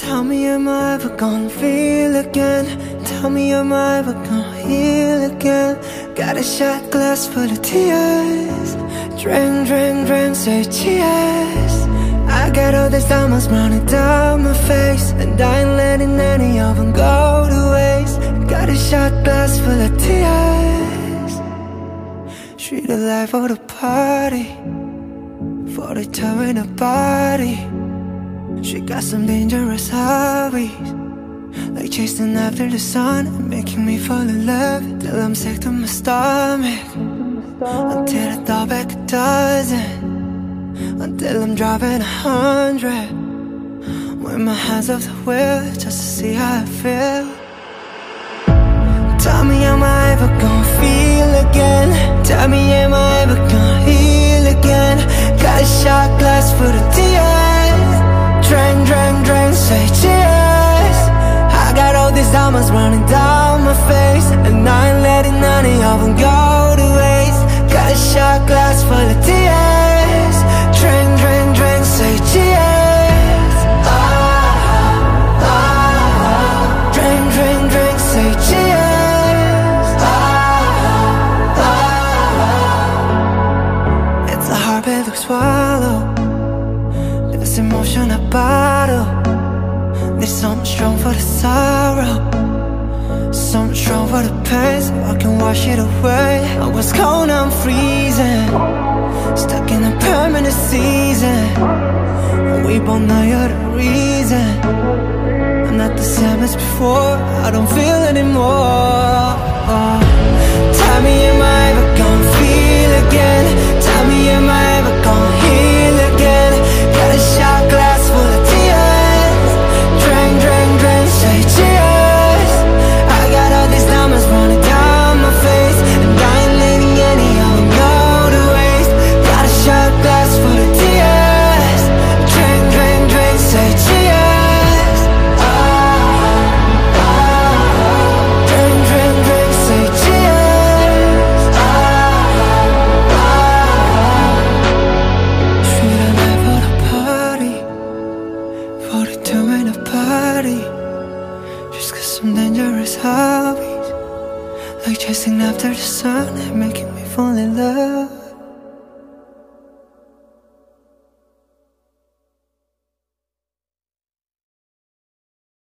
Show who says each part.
Speaker 1: Tell me am I ever gonna feel again? Tell me am I ever gonna heal again? Got a shot glass full of tears. Drink, drink, drink, say cheers. I got all these diamonds running down my face And I ain't letting any of them go to waste. Got a shot glass full of tears. Treat a life for the party. For the time in the body She got some dangerous hobbies Like chasing after the sun And making me fall in love Till I'm sick to my stomach. Until I thought back a dozen Until I'm driving a hundred. With my hands off the wheel Just to see how I feel. Tell me am I ever gonna feel again? Tell me am I ever gonna heal again? Got a shot glass for the say cheers I got all these diamonds running down my face And I ain't letting any of them go to waste. Got a shot glass full of tears. Drink, drink, drink, say cheers ah, ah, ah. Drink, drink, drink, say cheers ah, ah. It's a hard pill to swallow. This emotion I bottle There's something strong for the sorrow. Something strong for the pain. So I can wash it away. I was cold, I'm freezing. Stuck in a permanent season. We both know you're the reason. I'm not the same as before. I don't feel anymore party Just got some dangerous hobbies Like chasing after the sun And making me fall in love